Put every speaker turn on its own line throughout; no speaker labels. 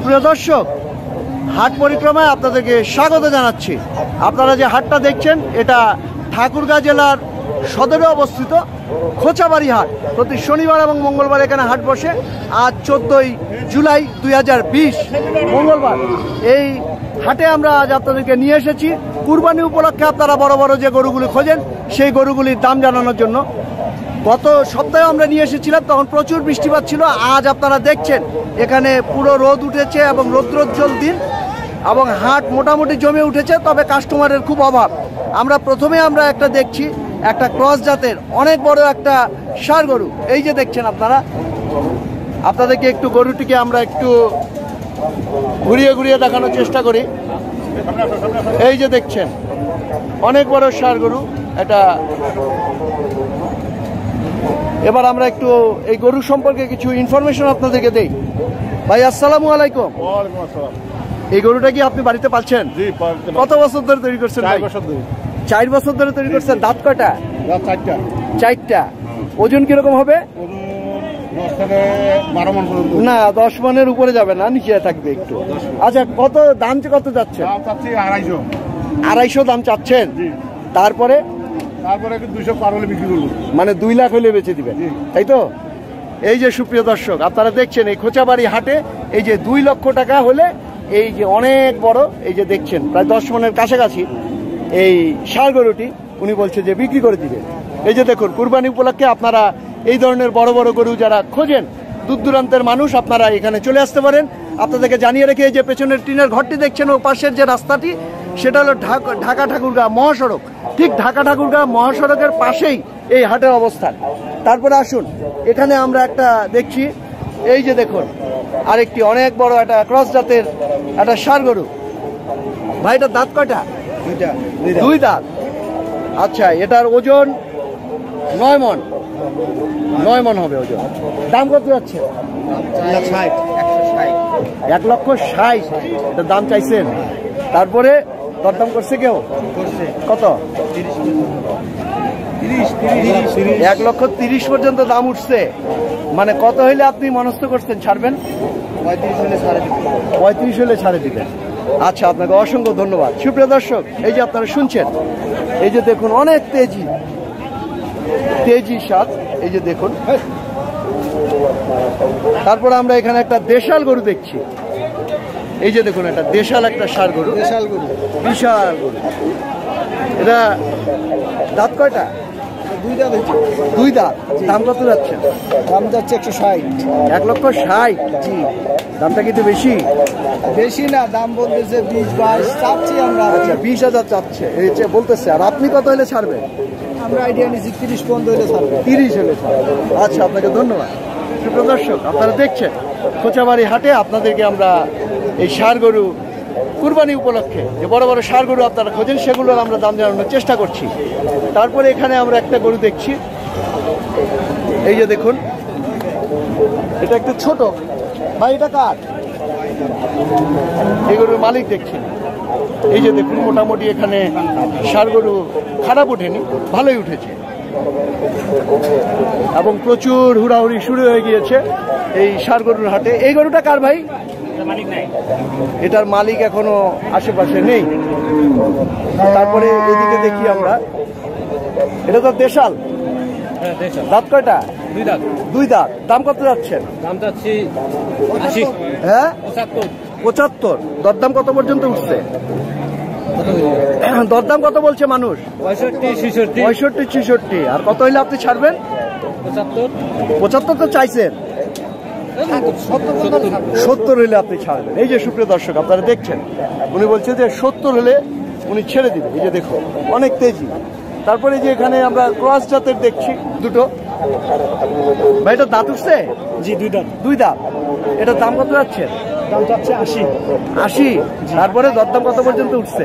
সুপ্রিয় দর্শক, হাট পরিক্রমায় আপনাদেরকে স্বাগত জানাচ্ছি। আপনারা যে হাটটা দেখছেন, এটা ঠাকুরগাঁ জেলার সদরে অবস্থিত খোঁচাবাড়ি হাট। প্রতি শনিবার এবং মঙ্গলবার এখানে হাট বসে। আজ চোদ্দোই জুলাই দুই হাজার বিশ, মঙ্গলবার। এই হাটে আমরা আজ আপনাদেরকে নিয়ে এসেছি। কুরবানি উপলক্ষে আপনারা বড় বড় যে গরুগুলি খোঁজেন, সেই গরুগুলির দাম জানানোর জন্য গত সপ্তাহে আমরা নিয়ে এসেছিলাম, তখন প্রচুর বৃষ্টিপাত ছিল, আজ আপনারা দেখছেন, এখানে পুরো রোদ উঠেছে এবং রৌদ্রোজ্জ্বল দিন এবং হাট মোটামুটি জমে উঠেছে, তবে কাস্টমারের খুব অভাব। আমরা প্রথমে আমরা একটা দেখছি, একটা ক্রস জাতের, অনেক বড় একটা সার গরু। এই যে দেখছেন আপনারা, আপনাদেরকে একটু গরুটিকে আমরা একটু ঘুরিয়ে ঘুরিয়ে দেখানোর চেষ্টা করি। এই যে দেখছেন, অনেক বড় সার গরু, এটা এবার আমরা একটু এই গরু সম্পর্কে কিছু ইনফরমেশন আপনাদেরকে দেই। ভাই আসসালামু আলাইকুম। এই গরুটা কি আপনি বাড়িতে পাচ্ছেন কত বছর ধরে তৈরি করছেন
চার বছর ধরে।
চার বছর ধরে তৈরি করছেন? দাঁত
রাত চারটা।
ওজন কীরকম হবে? না দশ মনের উপরে যাবে না নিচে থাকবে একটু। আচ্ছা কত দাম কত যাচ্ছে?
আড়াইশো।
দাম চাচ্ছেন? তারপরে?
তারপরে একটু দুইশো পার হলে বিক্রি করব।
মানে দুই লাখ হলে বেচে দিবেন তাই তো? এই যে সুপ্রিয় দর্শক আপনারা দেখছেন এই খোঁচাবাড়ি হাটে এই যে দুই লক্ষ টাকা হলে এই যে অনেক বড় এই যে দেখছেন প্রায় দশ মনের কাছাকাছি এই ষাঁড় গরুটি উনি বলছে যে বিক্রি করে দিবে। এই যে দেখুন কুরবানি উপলক্ষে আপনারা এই ধরনের বড় বড় গরু যারা খোঁজেন দূর দূরান্তের মানুষ আপনারা এখানে চলে আসতে পারেন। আপনাদেরকে জানিয়ে রেখে এই যে পেছনের টিনের ঘরটি দেখছেন ও পাশের যে রাস্তাটি সেটা হলো ঢাকা ঢাকা ঠাকুরগাঁ মহাসড়ক। ঠিক ঢাকা ঠাকুরগাঁ মহাসড়কের পাশেই এই হাটের অবস্থান। তারপরে আসুন এখানে আমরা একটা দেখছি এই যে দেখুন আরেকটি অনেক বড় একটা ক্রস জাতের একটা সার গরু। ভাই এটার দাঁত কয়টা? দুই দাঁত। আচ্ছা এটার ওজন নয় মন। নয় মন হবে ওজন। দাম কত যাচ্ছে? এক লক্ষ ষাট। এটা দাম চাইছেন। তারপরে দরদাম করছে কেউ? কত? এক লক্ষ তিরিশ পর্যন্ত দাম উঠছে। মানে কত হইলে আপনি মনস্থ করছেন? ছাড়বেন? পঁয়ত্রিশ হলে ছাড়ে দিবেন। আচ্ছা আপনাকে অসংখ্য ধন্যবাদ। সুপ্রিয় দর্শক এই যে আপনারা শুনছেন এই যে দেখুন অনেক তেজি তেজি সাত এই যে দেখুন। তারপর আমরা এখানে একটা দেশাল গরু দেখছি। এই যে দেখুন একটা দেশাল একটা সার গরু।
দেশাল গরু।
বিশাল গরু। এটা দাঁত কয়টা?
দুইটা হয়েছে।
দুই দাঁত। দাম কত যাচ্ছে?
দাম যাচ্ছে একশো ষাট।
এক লক্ষ ষাট? জি। দামটা কিন্তু বেশি।
বেশি না দাম বলতেছে বিশ বাইশ চাচ্ছি আমরা।
আচ্ছা বিশ হাজার চাচ্ছে। এই যে বলতেছে আর আপনি কত হলে ছাড়বেন?
আমরা আইডিয়া তিরিশ পর্যন্ত ছাড়বে।
তিরিশ হলে ছাড়বেন। আচ্ছা আপনাকে ধন্যবাদ। সুপ্রদর্শক আপনারা দেখছেন খোঁচাবাড়ি হাটে আপনাদেরকে আমরা এই সার গরু কুরবানি উপলক্ষে, যে বড় বড় সার গরু আপনারা খোঁজেন, সেগুলোর আমরা দাম জানানোর চেষ্টা করছি। তারপরে এখানে আমরা একটা গরু দেখছি। এই যে দেখুন, এটা একটু ছোট। ভাই, এটা কার? এই গরুর মালিক দেখছি এই যে দেখুন, মোটামুটি এখানে সার গরু খারাপ ওঠেনি, ভালোই উঠেছে। এবং প্রচুর হুড়াহুড়ি শুরু হয়ে গিয়েছে এই সার গরুর হাটে। এই গরুটা কার ভাই? এটার মালিক এখনও আশেপাশে নেই। তারপরে এদিকে দেখি আমরা। এটা তো দেশাল।
হ্যাঁ
দাঁত কয়টা?
দুই দাঁত।
দুই দাঁত। দাম কত যাচ্ছেন?
দাম আশি।
হ্যাঁ?
পঁচাত্তর।
দরদাম কত পর্যন্ত উঠছে? দরদাম কত বলছে মানুষ?
পঁয়ষট্টি ছেষট্টি।
আর কত হইলে আপনি ছাড়বেন?
পঁচাত্তর।
পঁচাত্তর তো চাইছেন।
সত্তর
হলে আপনি ছাড়বেন। এই যে সুপ্রিয় দর্শক আপনারা দেখছেন উনি বলছে যে সত্তর হলে উনি ছেড়ে দিবে এই যে দেখো অনেক তেজি। তারপরে যে এখানে আমরা ক্রস জাতের দেখছি দুটো। ভাই এটা দাঁত উঠছে?
জি দুই দাঁত।
দুই দাঁত। এটা দাম কত যাচ্ছে?
দাম চাচ্ছে আশি।
আশি? তারপরে দরদাম কত পর্যন্ত উঠছে?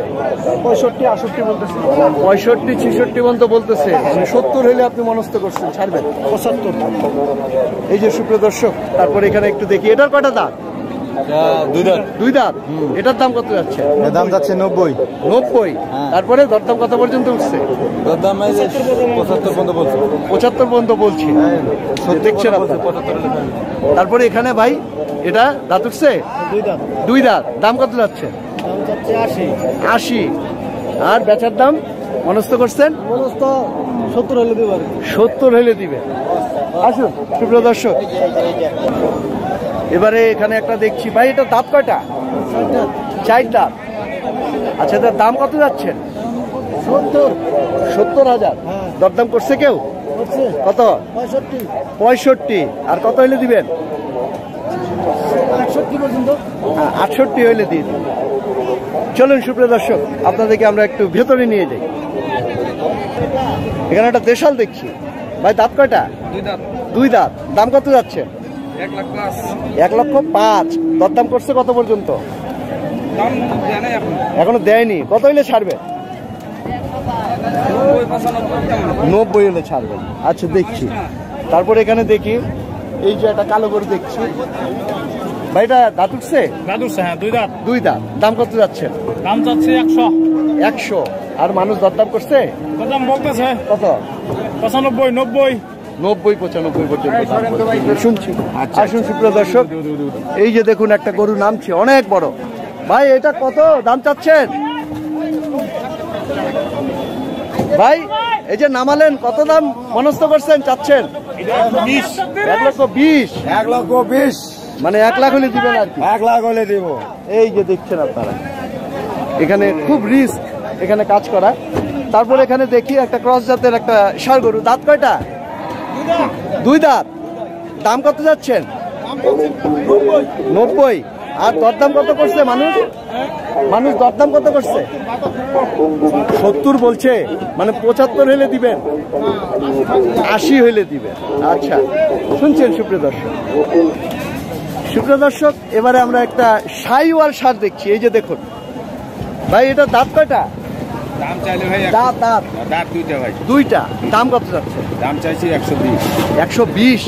পঁয়ষট্টি আষট্টি বলতেছে।
পঁয়ষট্টি ছেষট্টি পর্যন্ত বলতেছে। মানে সত্তর হলে আপনি মনস্থ করছেন ছাড়বেন?
পঁচাত্তর।
এই যে সুপ্রিয় দর্শক তারপরে এখানে একটু দেখি এটার কটা দাঁত?
দুই দাঁত।
দুই দাঁত? এটার দাম কত যাচ্ছে?
দাম যাচ্ছে নব্বই।
নব্বই?
হ্যাঁ।
তারপরে দরদাম কত পর্যন্ত উঠছে?
পঁচাত্তর পর্যন্ত বলছে।
পঁচাত্তর পর্যন্ত বলছি। দেখছেন তারপরে এখানে ভাই এটা দাঁত উঠছে?
দুই
দাঁত। দাম কত যাচ্ছে?
আশি।
আর বেচার দাম মনস্থ করছেন?
সত্তর হলে দিবে
সত্তর হলে দিবে। আসুন সুপ্রিয় দর্শক। এবারে এখানে একটা দেখছি। ভাই এটা দাঁত কয়টা? চার দাঁত আচ্ছা তার দাম কত যাচ্ছেন
সত্তর।
সত্তর হাজার।
হ্যাঁ।
দরদাম করছে কেউ? কত?
পঁয়ষট্টি।
আর কত হলে দিবেন?
পর্যন্ত।
আটষট্টি হইলে দিন। চলুন সুপ্রিয় দর্শক আপনাদেরকে আমরা একটু ভেতরে নিয়ে যাই। এখানে একটা দেশাল দেখছি। ভাই দাঁত কয়টা?
দুই দাঁত।
দুই দাঁত। দাম কত যাচ্ছে?
এক
লক্ষ পাঁচ। দরদাম করছে কত পর্যন্ত?
দাম
এখনও। দেয়নি। কত হইলে ছাড়বে?
নব্বই
হলে ছাড়বে। আচ্ছা দেখছি। তারপর এখানে দেখি। এই যে একটা কালো গরু দেখছি। ভাইটা দাঁত উঠছে?
দাদুর হ্যাঁ দুই দাঁত।
দুই দাঁত। দাম কত যাচ্ছে?
দাম চাচ্ছে একশো।
একশো। আর মানুষ দরদাম করছে?
বলতেছে
কত?
পঁচানব্বই নব্বই।
নব্বই পঁচানব্বই পর্যন্ত। শুনছি। আসুন সুপ্রিয় দর্শক এই যে দেখুন একটা গরু নামছে অনেক বড়। ভাই এটা কত? দাম চাচ্ছেন? ভাই এই যে নামালেন কত দাম মনস্থ করছেন চাচ্ছেন?
বিশ।
এক লক্ষ বিশ।
এক লক্ষ বিশ।
মানে এক লাখ হলে দিবেন আর
এক লাখ হলে দিব।
এই যে দেখছেন আপনারা। এখানে খুব রিস্ক এখানে কাজ করা। তারপর এখানে দেখি একটা ক্রস জাতের একটা ষাড় গরু। দাঁত কয়টা? দুই দাঁত। দাম কত যাচ্ছেন? নব্বই। আর দরদাম কত করছে মানুষ? মানুষ দরদাম কত করছে? সত্তর বলছে। মানে পঁচাত্তর হইলে দিবেন। আশি হইলে দিবেন। আচ্ছা শুনছেন সুপ্রিয় দর্শক? সুপ্রিয় দর্শক, এবারে আমরা একটা সাইওয়াল সার দেখছি। এই যে দেখুন। ভাই, এটা দাঁত কয়টা?
দাম চাইলে ভাই
দাঁত দাঁত।
দাঁত দুইটা ভাই।
দুইটা। দাম কত যাচ্ছে?
দাম চাইছি একশো বিশ।
একশো বিশ?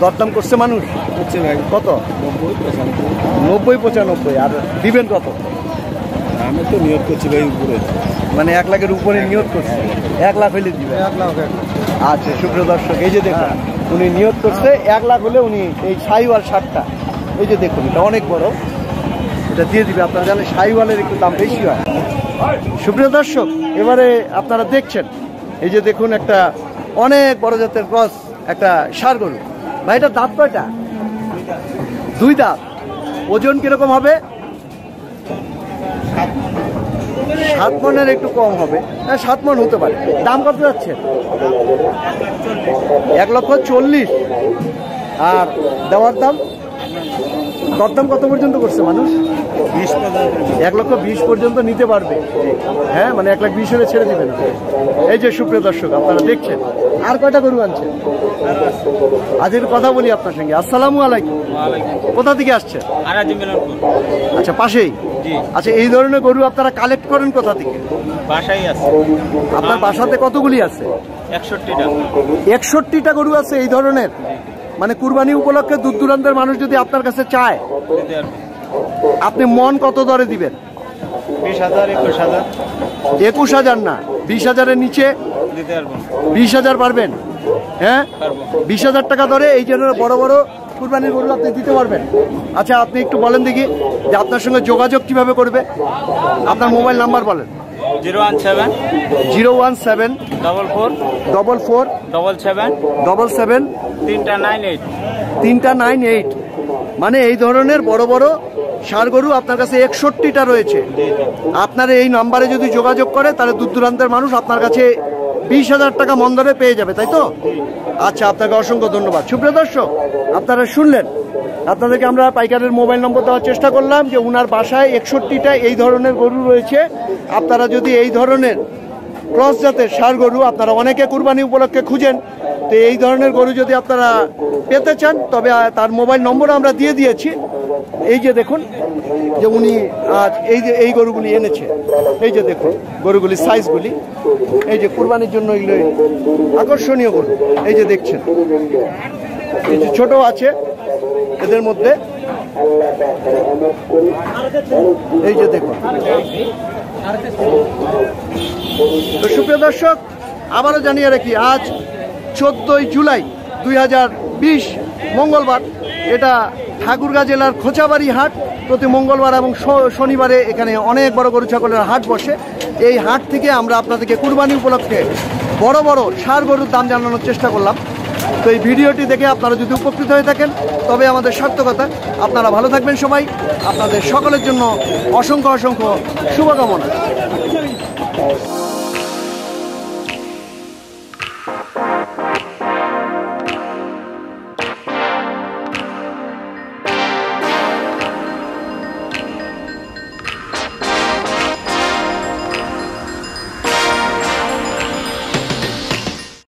দরদাম করছে মানুষ?
হচ্ছে ভাই।
কত?
নব্বই পঁচানব্বই।
নব্বই পঁচানব্বই। আর দিবেন কত?
আমি তো নিয়োগ করছি ভাই উপরে।
মানে এক লাখের উপরে নিয়োগ করছে? এক লাখ হইলে দিবেন।
এক লাখ।
আচ্ছা সুপ্রিয় দর্শক এই যে দেখুন উনি নিয়োগ করছে এক লাখ হলে উনি এই সাইওয়াল শার্টটা এই যে দেখুন এটা অনেক বড়। এটা দিয়ে দিবে আপনারা জানেন সাইওয়ালের একটু দাম বেশি হয়। সুপ্রিয় দর্শক, এবারে আপনারা দেখছেন। এই যে দেখুন একটা অনেক বড় জাতের ক্রস, একটা সার গরু। ভাই, এটা দাঁত কয়টা? দুই দাঁত। ওজন কীরকম হবে? সাত মনের একটু কম হবে। হ্যাঁ সাত মন হতে পারে। দাম কত যাচ্ছে? এক লক্ষ চল্লিশ। আর দেওয়ার দাম? দরদাম কত পর্যন্ত করছে মানুষ? এক লক্ষ বিশ পর্যন্ত নিতে পারবে। হ্যাঁ মানে এক লাখ বিশ হলে ছেড়ে দিবে না। এই যে সুপ্রিয় দর্শক আপনারা দেখছেন আর কয়টা গরু আনছেন? আজকের কথা বলি আপনার সঙ্গে। আসসালামু আলাইকুম। কোথা থেকে আসছে আচ্ছা পাশেই? আচ্ছা এই ধরনের গরু আপনারা কালেক্ট করেন কোথা থেকে?
বাসাই আছে।
আপনার বাসাতে কতগুলি আছে?
একষট্টিটা।
একষট্টিটা গরু আছে এই ধরনের? মানে কুরবানি উপলক্ষে দূর দূরান্তের মানুষ যদি আপনার কাছে চায় আপনি মন কত দরে দিবেন?
বিশ হাজার একুশ হাজার।
একুশ হাজার না বিশ হাজারের নিচে বিশ হাজার পারবেন হ্যাঁ? বিশ হাজার টাকা ধরে এই জন্য বড় বড় কুরবানির গরু আপনি দিতে পারবেন। আচ্ছা আপনি একটু বলেন দেখি যে আপনার সঙ্গে যোগাযোগ কীভাবে করবে? আপনার মোবাইল নাম্বার বলেন।
Zero one seven
zero one seven
double four
double four
double seven
double seven
তিনটা নাইন এইট।
তিনটা নাইন এইট। মানে এই ধরনের বড় বড় গরু আপনার কাছে একষট্টিটা রয়েছে। আপনার এই নাম্বারে যদি যোগাযোগ করে, তাহলে দূর দূরান্তের মানুষ আপনার কাছে বিশ হাজার টাকা মন্দরে পেয়ে যাবে, তাই তো? আচ্ছা আপনাকে অসংখ্য ধন্যবাদ। সুপ্রিয় দর্শক, আপনারা শুনলেন। আপনাদেরকে আমরা পাইকারের মোবাইল নম্বর দেওয়ার চেষ্টা করলাম যে উনার বাসায় একষট্টিটা এই ধরনের গরু রয়েছে। আপনারা যদি এই ধরনের ক্রস জাতের সার গরু আপনারা অনেকে কুরবানি উপলক্ষে খুঁজেন, তো এই ধরনের গরু যদি আপনারা পেতে চান, তবে তার মোবাইল নম্বর আমরা দিয়ে দিয়েছি। এই যে দেখুন, যে উনি আজ এই যে, এই গরুগুলি এনেছে, এই যে দেখুন, গরুগুলির সাইজগুলি এই যে কুরবানির জন্য এগুলো আকর্ষণীয় গরু, এই যে দেখছেন। এই যে ছোট আছে, এদের মধ্যে এই যে দেখুন। তো সুপ্রিয় দর্শক, আবারও জানিয়ে রাখি, আজ চোদ্দই জুলাই দুই হাজার বিশ মঙ্গলবার, এটা ঠাকুরগাঁ জেলার খোঁচাবাড়ি হাট প্রতি মঙ্গলবার এবং শনিবারে এখানে অনেক বড় গরু ছাগলের হাট বসে। এই হাট থেকে আমরা আপনাদেরকে কুরবানি উপলক্ষে বড় বড় সার গরুর দাম জানানোর চেষ্টা করলাম। তো এই ভিডিওটি দেখে আপনারা যদি উপকৃত হয়ে থাকেন, তবে আমাদের সার্থকতা। আপনারা ভালো থাকবেন সবাই। আপনাদের সকলের জন্য অসংখ্য অসংখ্য শুভকামনা।